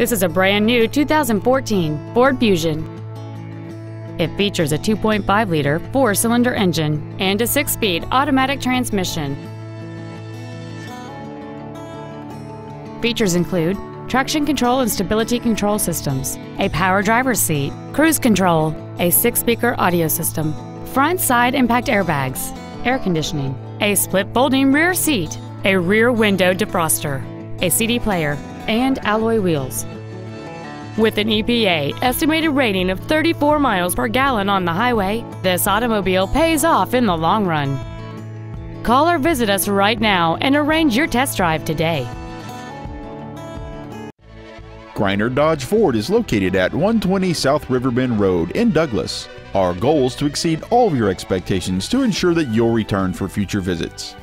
This is a brand new 2014 Ford Fusion. It features a 2.5-liter four-cylinder engine and a six-speed automatic transmission. Features include traction control and stability control systems, a power driver's seat, cruise control, a six-speaker audio system, front side impact airbags, air conditioning, a split folding rear seat, a rear window defroster, a CD player, and alloy wheels. With an EPA estimated rating of 34 miles per gallon on the highway, this automobile pays off in the long run. Call or visit us right now and arrange your test drive today. Greiner Dodge Ford is located at 120 South Riverbend Road in Douglas. Our goal is to exceed all of your expectations to ensure that you'll return for future visits.